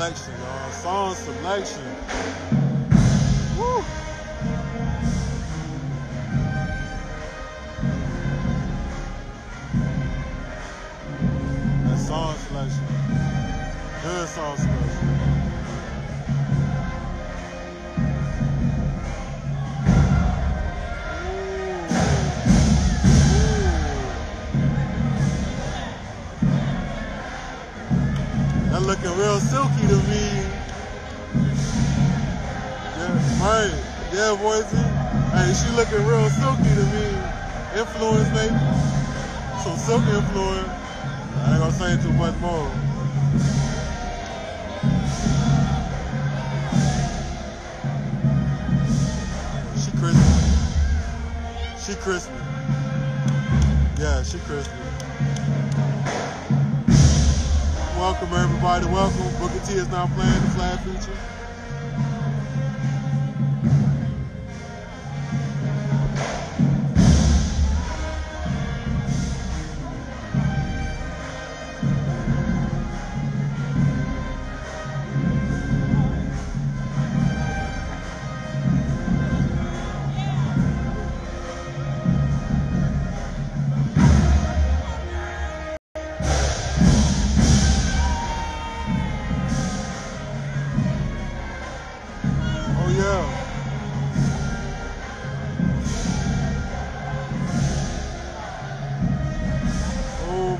selection, y'all. Song selection. Woo. That song selection. Good song selection. Looking real silky to me. Yeah, right. Yeah, Boise. Hey, she looking real silky to me. Influence, maybe. Some silk influence. I ain't gonna say too much more. She crispy. She crispy. Yeah, she crispy. Welcome everybody, welcome. Booker T is now playing the flag feature.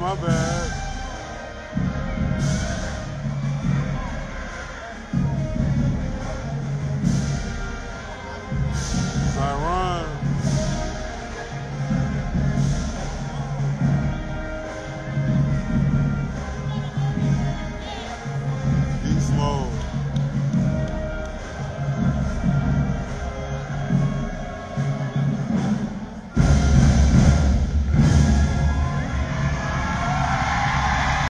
My bad.